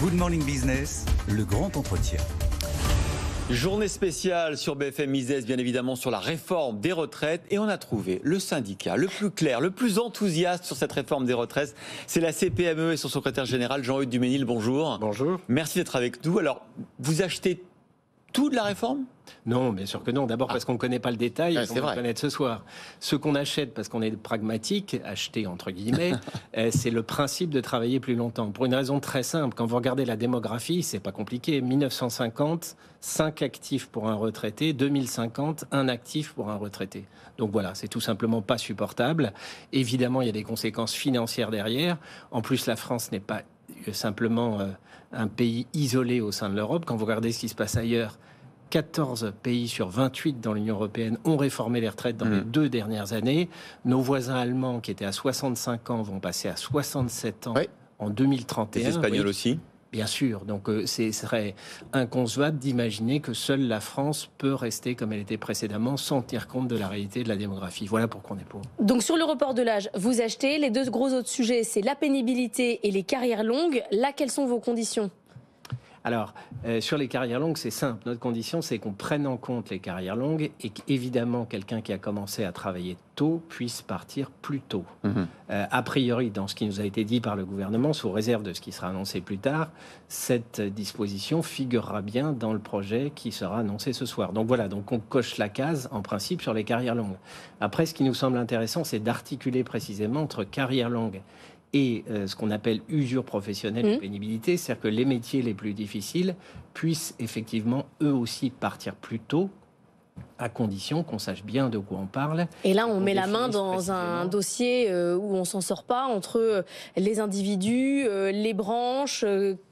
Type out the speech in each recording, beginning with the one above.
Good Morning Business, le grand entretien. Journée spéciale sur BFM Mises, bien évidemment, sur la réforme des retraites. Et on a trouvé le syndicat le plus clair, le plus enthousiaste sur cette réforme des retraites. C'est la CPME et son secrétaire général, Jean-Hugues Duménil. Bonjour. Bonjour. Merci d'être avec nous. Alors, vous achetez tout de la réforme? Non, bien sûr que non. D'abord parce qu'on ne connaît pas le détail, on va connaître ce soir. Ce qu'on achète, parce qu'on est pragmatique, acheter entre guillemets, euh, c'est le principe de travailler plus longtemps. Pour une raison très simple, quand vous regardez la démographie, c'est pas compliqué. 1950, 5 actifs pour un retraité, 2050, un actif pour un retraité. Donc voilà, c'est tout simplement pas supportable. Évidemment, il y a des conséquences financières derrière. En plus, la France n'est pas simplement euh, un pays isolé au sein de l'Europe. Quand vous regardez ce qui se passe ailleurs, 14 pays sur 28 dans l'Union européenne ont réformé les retraites dans les mm. deux dernières années. Nos voisins allemands, qui étaient à 65 ans, vont passer à 67 ans en 2031. Les Espagnols aussi Bien sûr, donc euh, ce serait inconcevable d'imaginer que seule la France peut rester comme elle était précédemment sans tenir compte de la réalité de la démographie. Voilà pourquoi on est pour. Donc sur le report de l'âge, vous achetez. Les deux gros autres sujets, c'est la pénibilité et les carrières longues. Là, quelles sont vos conditions? Alors, euh, sur les carrières longues, c'est simple. Notre condition, c'est qu'on prenne en compte les carrières longues et qu'évidemment, quelqu'un qui a commencé à travailler tôt puisse partir plus tôt. Mhm. Euh, a priori, dans ce qui nous a été dit par le gouvernement, sous réserve de ce qui sera annoncé plus tard, cette disposition figurera bien dans le projet qui sera annoncé ce soir. Donc voilà, donc on coche la case en principe sur les carrières longues. Après, ce qui nous semble intéressant, c'est d'articuler précisément entre carrière longue et euh, ce qu'on appelle usure professionnelle mmh. pénibilité, c'est-à-dire que les métiers les plus difficiles puissent effectivement eux aussi partir plus tôt à condition qu'on sache bien de quoi on parle. Et là, on met la main dans un dossier euh, où on s'en sort pas entre euh, les individus, les branches.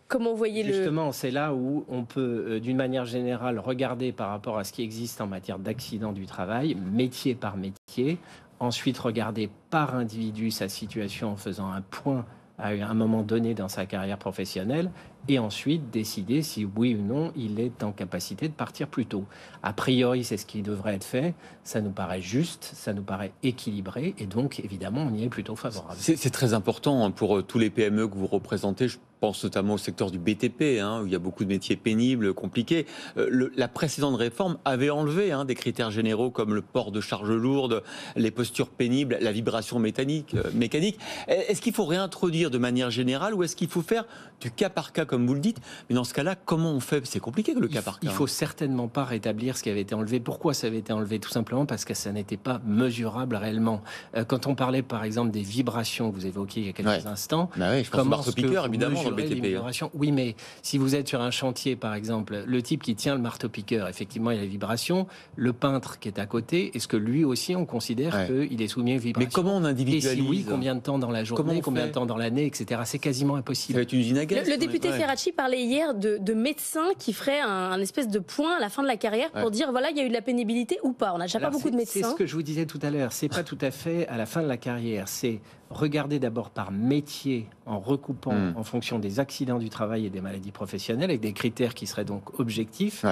Comment voyez le... Justement, c'est là où on peut, d'une manière générale, regarder par rapport à ce qui existe en matière d'accident du travail, métier par métier, ensuite regarder par individu sa situation en faisant un point à un moment donné dans sa carrière professionnelle et ensuite décider si oui ou non il est en capacité de partir plus tôt. A priori, c'est ce qui devrait être fait. Ça nous paraît juste, ça nous paraît équilibré et donc évidemment on y est plutôt favorable. C'est très important hein, pour euh, tous les PME que vous représentez pense notamment au secteur du BTP, hein, où il y a beaucoup de métiers pénibles, compliqués. Euh, la précédente réforme avait enlevé hein, des critères généraux comme le port de charges lourdes, les postures pénibles, la vibration mécanique. Euh, mécanique. Est-ce qu'il faut réintroduire de manière générale ou est-ce qu'il faut faire du cas par cas, comme vous le dites? Mais dans ce cas-là, comment on fait? C'est compliqué le cas par cas. Il faut certainement pas rétablir ce qui avait été enlevé. Pourquoi ça avait été enlevé? Tout simplement parce que ça n'était pas mesurable réellement. Euh, quand on parlait par exemple des vibrations que vous évoquiez il y a quelques instants, bah oui, je pense évidemment Hein. Oui, mais si vous êtes sur un chantier, par exemple, le type qui tient le marteau-piqueur, effectivement, il y a les vibrations. Le peintre qui est à côté, est-ce que lui aussi, on considère qu'il est soumis aux vibrations Mais comment on individualise Et si oui, combien de temps dans la journée, combien de temps dans l'année, etc. C'est quasiment impossible. Ça va être une usine à gaz, le, député Ferracci parlait hier de, médecins qui feraient un, espèce de point à la fin de la carrière pour dire voilà, il y a eu de la pénibilité ou pas. On n'a déjà pas beaucoup de médecins. C'est ce que je vous disais tout à l'heure. C'est pas tout à fait à la fin de la carrière. C'est regarder d'abord par métier en recoupant hmm. en fonction des accidents du travail et des maladies professionnelles avec des critères qui seraient donc objectifs.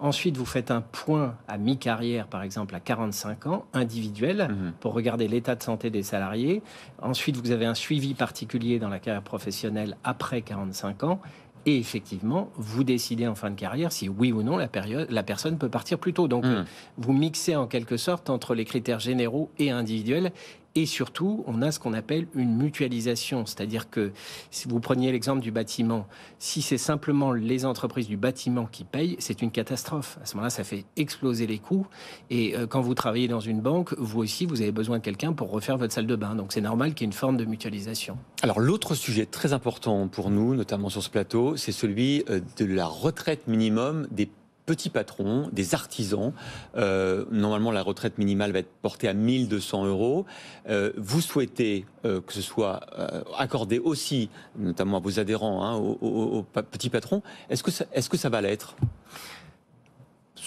Ensuite, vous faites un point à mi-carrière, par exemple à 45 ans, individuel, hmm. pour regarder l'état de santé des salariés. Ensuite, vous avez un suivi particulier dans la carrière professionnelle après 45 ans. Et effectivement, vous décidez en fin de carrière si oui ou non la, période, la personne peut partir plus tôt. Donc, hmm. vous mixez en quelque sorte entre les critères généraux et individuels. Et surtout, on a ce qu'on appelle une mutualisation. C'est-à-dire que si vous preniez l'exemple du bâtiment, si c'est simplement les entreprises du bâtiment qui payent, c'est une catastrophe. À ce moment-là, ça fait exploser les coûts. Et euh, quand vous travaillez dans une banque, vous aussi, vous avez besoin de quelqu'un pour refaire votre salle de bain. Donc c'est normal qu'il y ait une forme de mutualisation. Alors l'autre sujet très important pour nous, notamment sur ce plateau, c'est celui euh, de la retraite minimum des petits patrons, des artisans. Euh, normalement, la retraite minimale va être portée à 1200 euros. Euh, vous souhaitez euh, que ce soit accordé aussi, notamment à vos adhérents, hein, aux, petits patrons. Est-ce que, ça, va l'être?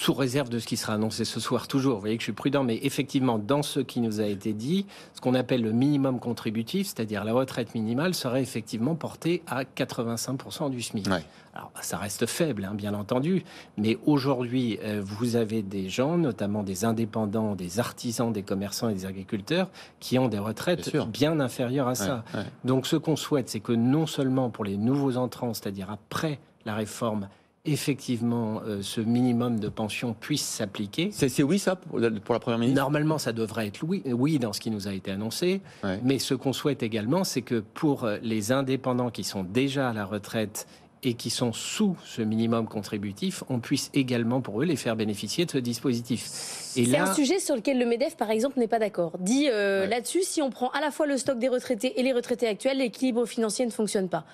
Sous réserve de ce qui sera annoncé ce soir toujours. Vous voyez que je suis prudent, mais effectivement, dans ce qui nous a été dit, ce qu'on appelle le minimum contributif, c'est-à-dire la retraite minimale, serait effectivement portée à 85% du SMIC. Alors, ça reste faible, hein, bien entendu, mais aujourd'hui, euh, vous avez des gens, notamment des indépendants, des artisans, des commerçants et des agriculteurs, qui ont des retraites bien, inférieures à ça. Donc, ce qu'on souhaite, c'est que non seulement pour les nouveaux entrants, c'est-à-dire après la réforme, effectivement euh, ce minimum de pension puisse s'appliquer. C'est oui ça pour la, Première ministre? Normalement, ça devrait être oui, oui dans ce qui nous a été annoncé. Mais ce qu'on souhaite également, c'est que pour les indépendants qui sont déjà à la retraite et qui sont sous ce minimum contributif, on puisse également pour eux les faire bénéficier de ce dispositif. C'est un sujet sur lequel le MEDEF, par exemple, n'est pas d'accord. Dit euh, là-dessus, si on prend à la fois le stock des retraités et les retraités actuels, l'équilibre financier ne fonctionne pas.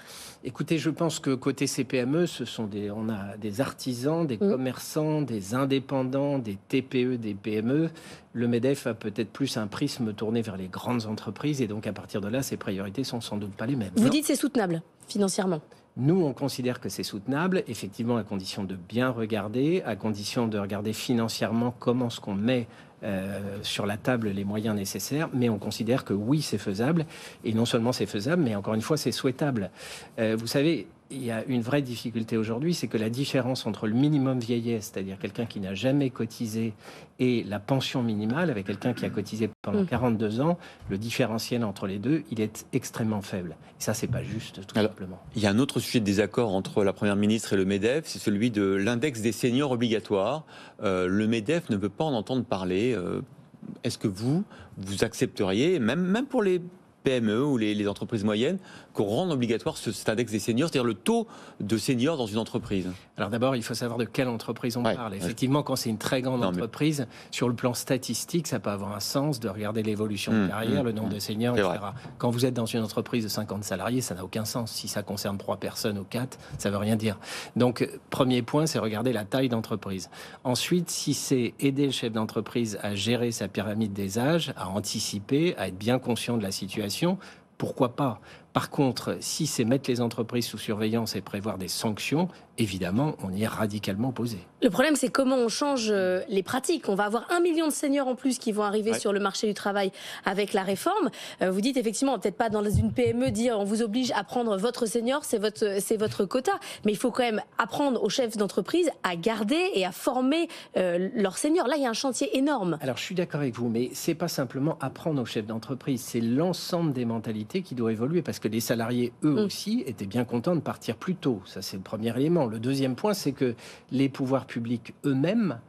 Écoutez, je pense que côté CPME, ce sont des, on a des artisans, des mmh. commerçants, des indépendants, des TPE, des PME. Le MEDEF a peut-être plus un prisme tourné vers les grandes entreprises et donc à partir de là, ses priorités sont sans doute pas les mêmes. Vous dites c'est soutenable financièrement nous, on considère que c'est soutenable, effectivement, à condition de bien regarder, à condition de regarder financièrement comment ce qu'on met euh, sur la table les moyens nécessaires, mais on considère que oui, c'est faisable. Et non seulement c'est faisable, mais encore une fois, c'est souhaitable. Euh, vous savez, il y a une vraie difficulté aujourd'hui, c'est que la différence entre le minimum vieillesse, c'est-à-dire quelqu'un qui n'a jamais cotisé, et la pension minimale, avec quelqu'un qui a cotisé pendant 42 mm. ans, le différentiel entre les deux, il est extrêmement faible. Et ça, c'est pas juste, tout simplement. Il y a un autre sujet de désaccord entre la Première ministre et le MEDEF, c'est celui de l'index des seniors obligatoires. Euh, le MEDEF ne veut pas en entendre parler. Euh, est-ce que vous, vous accepteriez, même, même pour les PME ou les, entreprises moyennes, qu'on rende obligatoire ce, cet index des seniors, c'est-à-dire le taux de seniors dans une entreprise Alors d'abord, il faut savoir de quelle entreprise on parle. Effectivement, quand c'est une très grande entreprise, sur le plan statistique, ça peut avoir un sens de regarder l'évolution de mmh, carrière, mmh, le nombre de mmh. seniors, etc. Quand vous êtes dans une entreprise de 50 salariés, ça n'a aucun sens. Si ça concerne trois personnes ou quatre, ça veut rien dire. Donc, premier point, c'est regarder la taille d'entreprise. Ensuite, si c'est aider le chef d'entreprise à gérer sa pyramide des âges, à anticiper, à être bien conscient de la situation, pourquoi pas? Par contre, si c'est mettre les entreprises sous surveillance et prévoir des sanctions, évidemment, on y est radicalement opposé. Le problème, c'est comment on change euh, les pratiques. On va avoir un million de seniors en plus qui vont arriver sur le marché du travail avec la réforme. Euh, vous dites effectivement, peut-être pas dans une PME dire on vous oblige à prendre votre senior, c'est votre, c'est votre quota. Mais il faut quand même apprendre aux chefs d'entreprise à garder et à former euh, leurs seniors. Là, il y a un chantier énorme. Alors, je suis d'accord avec vous, mais c'est pas simplement apprendre aux chefs d'entreprise, c'est l'ensemble des mentalités qui doit évoluer parce que les salariés, eux mm. aussi, étaient bien contents de partir plus tôt. Ça, c'est le premier élément. Le deuxième point, c'est que les pouvoirs publics eux-mêmes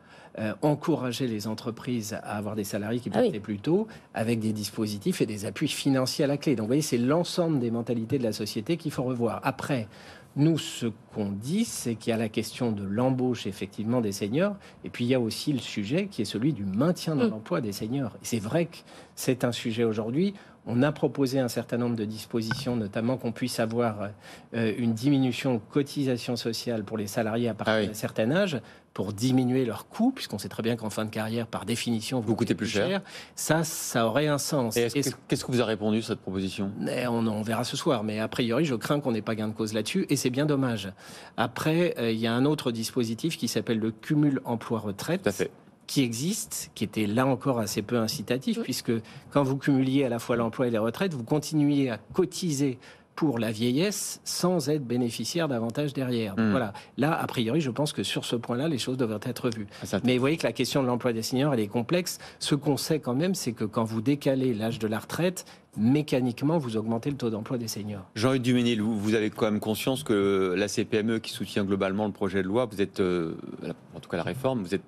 euh, encourageaient les entreprises à avoir des salariés qui ah partaient plus tôt, avec des dispositifs et des appuis financiers à la clé. Donc, vous voyez, c'est l'ensemble des mentalités de la société qu'il faut revoir. Après, nous, ce qu'on dit, c'est qu'il y a la question de l'embauche, effectivement, des seniors, et puis il y a aussi le sujet qui est celui du maintien dans mm. l'emploi des seniors. Et c'est vrai que c'est un sujet aujourd'hui. On a proposé un certain nombre de dispositions, notamment qu'on puisse avoir euh, une diminution de cotisation sociale pour les salariés à partir ah d'un certain âge pour diminuer leurs coûts, puisqu'on sait très bien qu'en fin de carrière, par définition, vous, coûtez plus cher. Ça, ça aurait un sens. Qu'est-ce que vous a répondu cette proposition? On, on, verra ce soir, mais a priori, je crains qu'on n'ait pas gain de cause là-dessus, et c'est bien dommage. Après, euh, il y a un autre dispositif qui s'appelle le cumul emploi-retraite. Tout à fait qui existe, qui était là encore assez peu incitatif, puisque quand vous cumuliez à la fois l'emploi et les retraites, vous continuiez à cotiser pour la vieillesse sans être bénéficiaire davantage derrière. Hmm. Voilà. Là, a priori, je pense que sur ce point-là, les choses devraient être revues. Ah, Mais vous voyez que la question de l'emploi des seniors, elle est complexe. Ce qu'on sait quand même, c'est que quand vous décalez l'âge de la retraite, mécaniquement, vous augmentez le taux d'emploi des seniors. Jean-Hugues Duménil, vous, avez quand même conscience que la CPME qui soutient globalement le projet de loi, vous êtes, euh, en tout cas la réforme, vous êtes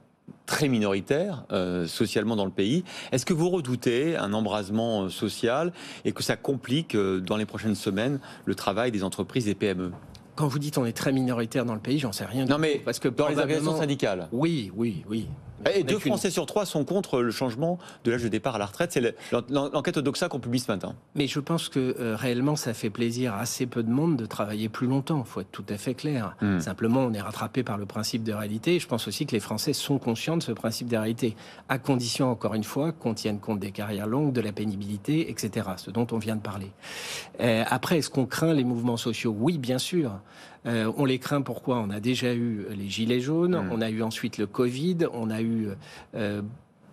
très minoritaire euh, socialement dans le pays. Est-ce que vous redoutez un embrasement euh, social et que ça complique euh, dans les prochaines semaines le travail des entreprises et PME quand vous dites on est très minoritaire dans le pays, j'en sais rien. Non, mais parce que dans les organisations syndicales. Oui, oui, oui. Et deux Français sur trois sont contre le changement de l'âge de départ à la retraite. C'est l'enquête Doxa qu'on publie ce matin. Mais je pense que euh, réellement, ça fait plaisir à assez peu de monde de travailler plus longtemps. Il faut être tout à fait clair. Hmm. Simplement, on est rattrapé par le principe de réalité. je pense aussi que les Français sont conscients de ce principe de réalité, à condition, encore une fois, qu'on tienne compte des carrières longues, de la pénibilité, etc. Ce dont on vient de parler. Euh, après, est-ce qu'on craint les mouvements sociaux? Oui, bien sûr. Euh, on les craint pourquoi? On a déjà eu les gilets jaunes, Mm. on a eu ensuite le Covid, on a eu euh,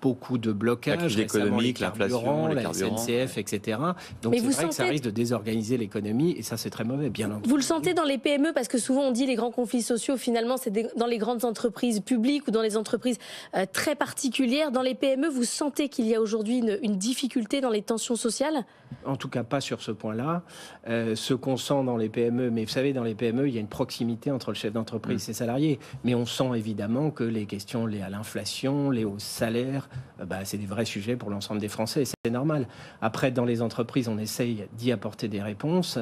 beaucoup de blocages, La crise récemment, économique, les l'inflation, la. SNCF, etc. Donc c'est vrai que ça sentez- risque de désorganiser l'économie et ça c'est très mauvais, bien entendu. Vous le sentez dans les PME parce que souvent on dit les grands conflits sociaux finalement c'est dans les grandes entreprises publiques ou dans les entreprises euh, très particulières. Dans les PME, vous sentez qu'il y a aujourd'hui une, une difficulté dans les tensions sociales? En tout cas, pas sur ce point-là. Euh, ce qu'on sent dans les PME, mais vous savez, dans les PME, il y a une proximité entre le chef d'entreprise et ses salariés. Mais on sent évidemment que les questions liées à l'inflation, liées au salaire, euh, bah, c'est des vrais sujets pour l'ensemble des Français. C'est normal. Après, dans les entreprises, on essaye d'y apporter des réponses.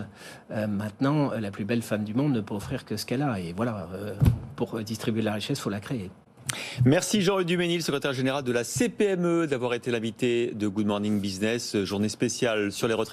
Euh, maintenant, la plus belle femme du monde ne peut offrir que ce qu'elle a. Et voilà, euh, pour distribuer la richesse, il faut la créer. Merci Jean-Luc Duménil, secrétaire général de la CPME, d'avoir été l'invité de Good Morning Business, journée spéciale sur les retraites.